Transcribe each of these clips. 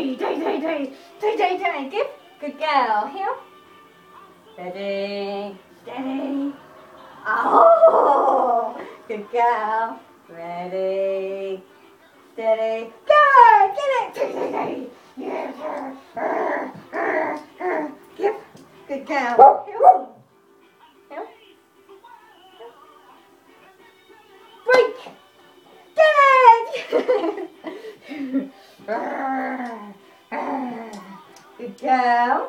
day, day, day, day, day, day, day. Give. Good girl. Here. Steady, steady. Oh, good girl. Ready, steady. Go. Get it. Day, day, day. Yes. Arr, arr, arr. Give. Good girl. Here. Break. Get it. Arr.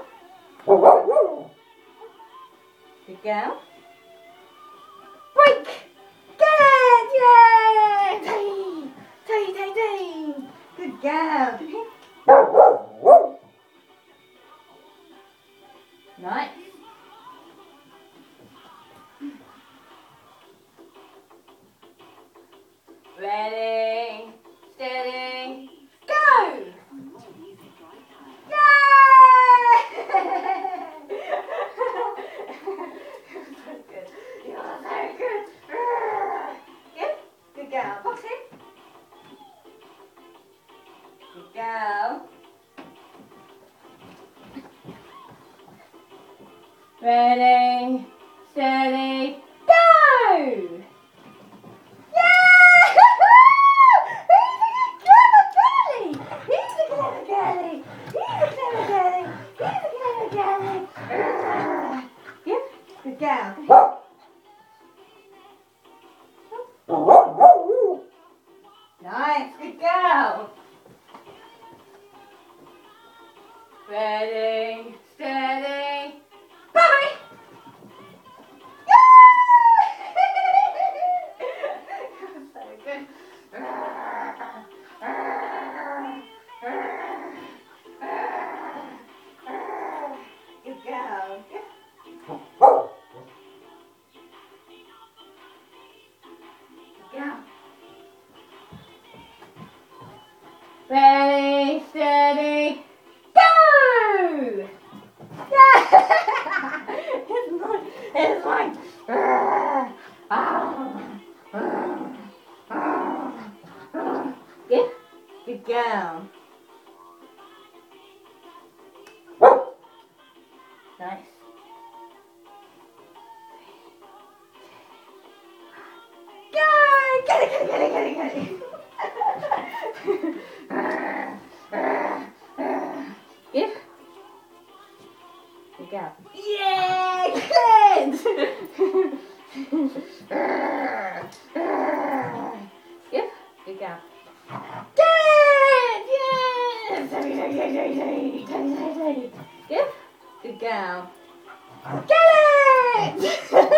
Good girl. Break. Get it. Yay. Tay. Tay, tay, tay. Good girl. Nice. Ready, Girl. Ready, steady, go! Yeah! Ready, steady, Bobby! so good. Good girl. Good girl. Ready, steady, go! Yeah! it's mine. It's mine. Good. Good. Nice. Go! Get it, get it, get it, get it, get it. Good girl. Yeah, good. Give. Good girl. Good. Good girl. Get it.